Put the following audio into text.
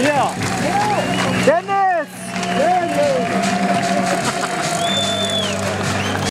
Yeah.